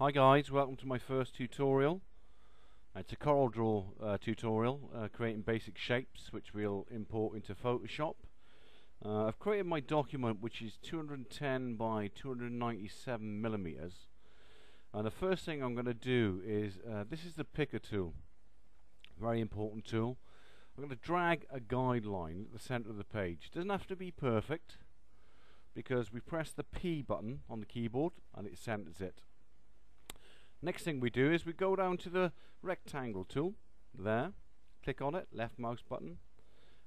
Hi guys, welcome to my first tutorial. It's a CorelDRAW uh, tutorial uh, creating basic shapes which we'll import into Photoshop. Uh, I've created my document which is 210 by 297 millimeters. And the first thing I'm going to do is uh, this is the picker tool. Very important tool. I'm going to drag a guideline at the center of the page. It doesn't have to be perfect because we press the P button on the keyboard and it centers it next thing we do is we go down to the rectangle tool there click on it left mouse button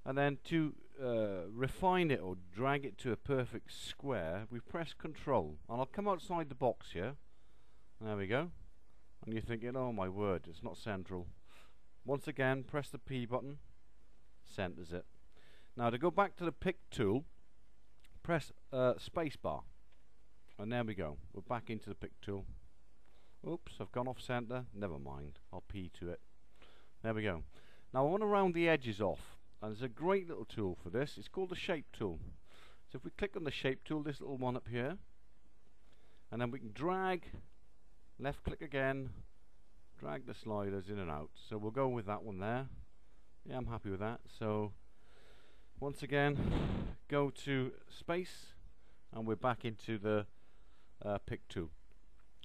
and then to uh, refine it or drag it to a perfect square we press control. And I'll come outside the box here. There we go. And you're thinking oh my word it's not central. Once again press the P button centers it. Now to go back to the pick tool press uh, spacebar. And there we go. We're back into the pick tool oops I've gone off center never mind. I'll P to it. There we go. Now I want to round the edges off and there's a great little tool for this. It's called the shape tool. So if we click on the shape tool this little one up here and then we can drag left click again drag the sliders in and out. So we'll go with that one there. Yeah I'm happy with that. So once again go to space and we're back into the uh, pick tool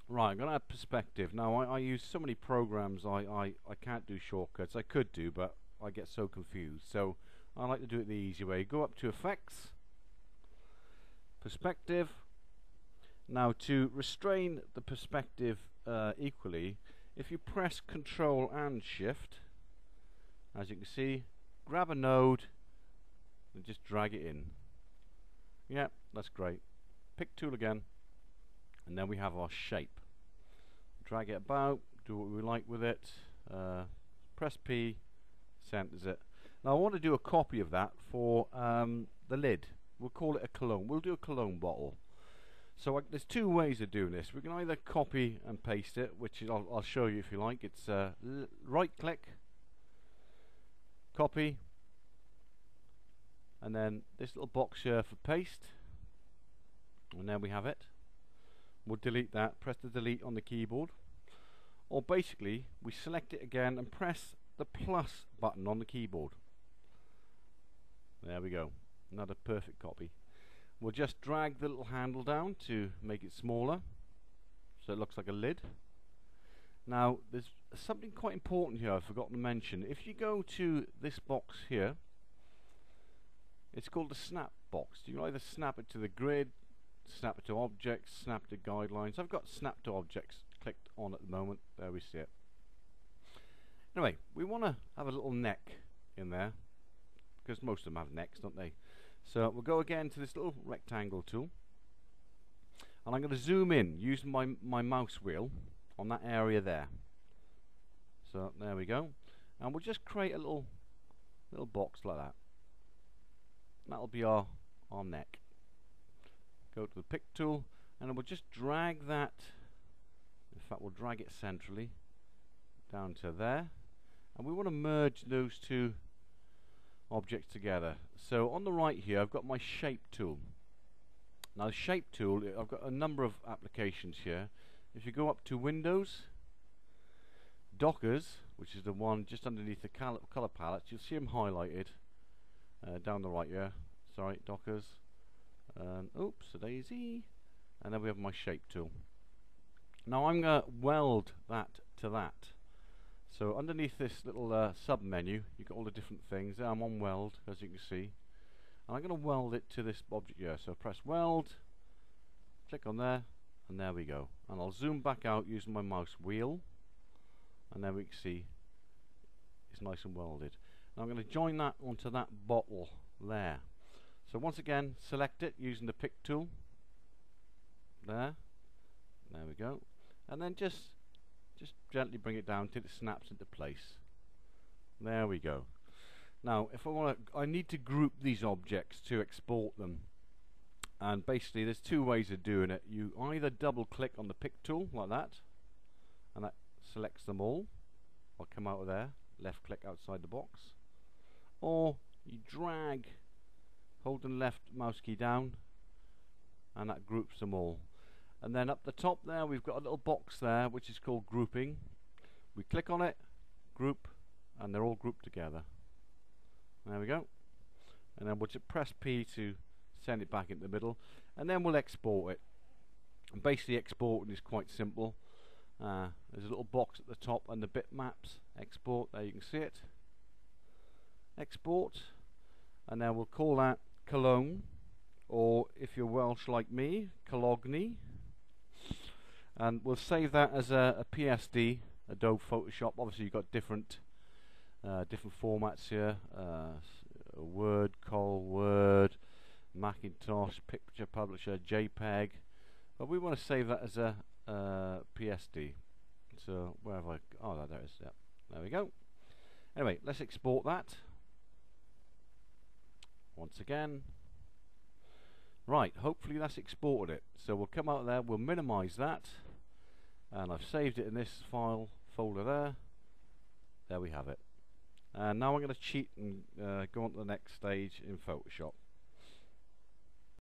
right I'm gonna add perspective. Now I, I use so many programs I, I, I can't do shortcuts. I could do but I get so confused. So I like to do it the easy way. Go up to effects perspective. Now to restrain the perspective uh, equally, if you press Control and Shift, as you can see, grab a node and just drag it in. Yeah, that's great. Pick tool again, and then we have our shape. Drag it about, do what we like with it, uh, press P, centers it. Now I want to do a copy of that for um, the lid. We'll call it a cologne. We'll do a cologne bottle. So there's two ways of doing this. We can either copy and paste it, which is, I'll, I'll, show you if you like. It's uh, right click, copy, and then this little box here for paste. And there we have it. We'll delete that, press the delete on the keyboard. Or basically, we select it again and press the plus button on the keyboard. There we go. Another perfect copy. We'll just drag the little handle down to make it smaller so it looks like a lid. Now there's something quite important here I've forgotten to mention. If you go to this box here it's called the snap box. You can either snap it to the grid, snap to objects, snap to guidelines. I've got snap to objects clicked on at the moment. There we see it. Anyway, we want to have a little neck in there because most of them have necks, don't they? So we'll go again to this little rectangle tool and I'm going to zoom in using my, my mouse wheel on that area there. So there we go. And we'll just create a little little box like that. That'll be our, our neck. Go to the pick tool and we'll just drag that in fact we'll drag it centrally down to there and we want to merge those two objects together. So on the right here I've got my shape tool. Now the shape tool, I've got a number of applications here. If you go up to Windows, Dockers, which is the one just underneath the color palette, you'll see them highlighted uh, down the right here. Sorry, Dockers. Um, oops, a daisy. And then we have my shape tool. Now I'm going to weld that to that. So underneath this little uh, sub menu, you've got all the different things. I'm on weld, as you can see. And I'm going to weld it to this object here. So press weld, click on there, and there we go. And I'll zoom back out using my mouse wheel. And there we can see it's nice and welded. Now I'm going to join that onto that bottle there. So once again, select it using the pick tool. There. There we go. And then just just gently bring it down till it snaps into place. There we go. Now, if I want to, I need to group these objects to export them. And basically, there's two ways of doing it. You either double click on the pick tool like that, and that selects them all. I'll come out of there, left click outside the box. Or you drag, holding left mouse key down, and that groups them all. and then up the top there we've got a little box there which is called grouping. We click on it group and they're all grouped together. There we go. And then we'll just press P to send it back into the middle and then we'll export it. And basically exporting is quite simple. Uh, there's a little box at the top and the bitmaps. Export there you can see it. Export and then we'll call that Cologne or if you're Welsh like me Cologne and we'll save that as a, a PSD Adobe Photoshop. Obviously you've got different uh, different formats here. Uh, Word, Col, Word Macintosh, Picture Publisher, JPEG. But we want to save that as a uh, PSD so where have I oh there it is. Yeah there we go. Anyway let's export that once again. Right hopefully that's exported it. So we'll come out there we'll minimize that. And I've saved it in this file folder there. There we have it. And now I'm going to cheat and uh, go on to the next stage in Photoshop